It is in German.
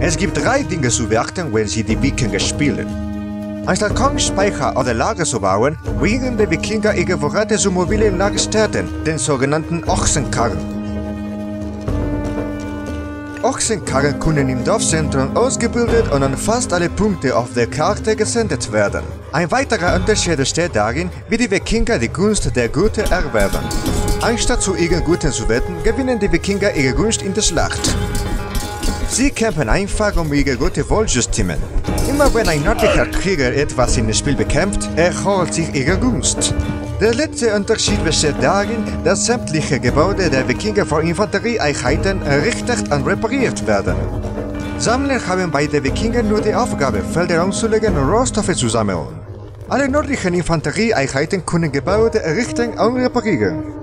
Es gibt drei Dinge zu beachten, wenn Sie die Wikinger spielen. Anstatt Kongspeicher oder Lager zu bauen, bringen die Wikinger ihre Vorräte zu mobilen Lagerstätten, den sogenannten Ochsenkarren. Ochsenkarren können im Dorfzentrum ausgebildet und an fast alle Punkte auf der Karte gesendet werden. Ein weiterer Unterschied besteht darin, wie die Wikinger die Gunst der Gute erwerben. Anstatt zu ihren Guten zu wetten, gewinnen die Wikinger ihre Gunst in der Schlacht. Sie kämpfen einfach um ihre gute Wohlsystem. Immer wenn ein nördlicher Krieger etwas im Spiel bekämpft, erholt sich ihre Gunst. Der letzte Unterschied besteht darin, dass sämtliche Gebäude der Wikinger vor Infanterieeinheiten errichtet und repariert werden. Sammler haben bei den Wikingern nur die Aufgabe, Felder umzulegen und Rohstoffe zu sammeln. Alle nördlichen Infanterieeinheiten können Gebäude errichten und reparieren.